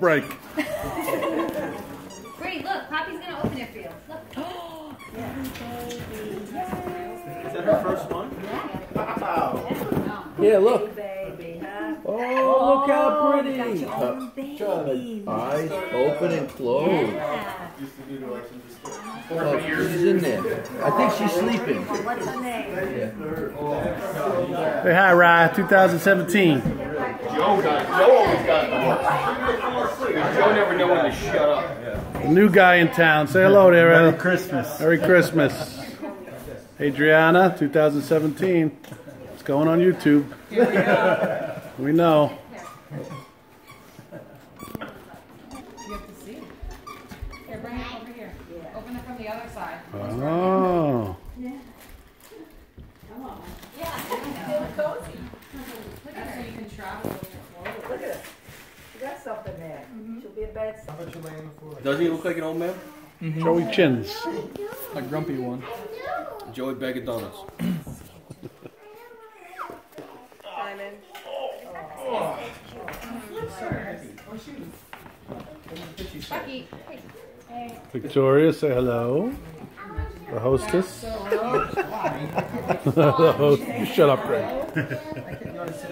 break. Brady, look, Poppy's gonna open it for you. Look. Is that her first one? Yeah, look. Baby, huh? Oh, look how oh, pretty. Got your own baby. Eyes open and closed. Yeah. Oh, she's in there. I think she's sleeping. What's her name? Say hi, Rye, 2017. Joe got Joe always got the Joe never know when to shut up. New guy in town. Say hello there, Merry Christmas. Merry Christmas. Adriana, 2017. It's going on YouTube. We know. You have to see. Here, bring it over here. Open it from the other side. Oh. Look at it so you can travel with your clothes. Look at her. She got something there. Mm-hmm. She'll be a bad Doesn't he look like an old man? Mm-hmm. Joey Chins. A grumpy one. Joey Bag of Donuts. Simon. Becky, Victoria, say hello. The hostess. the host. You shut up, Greg.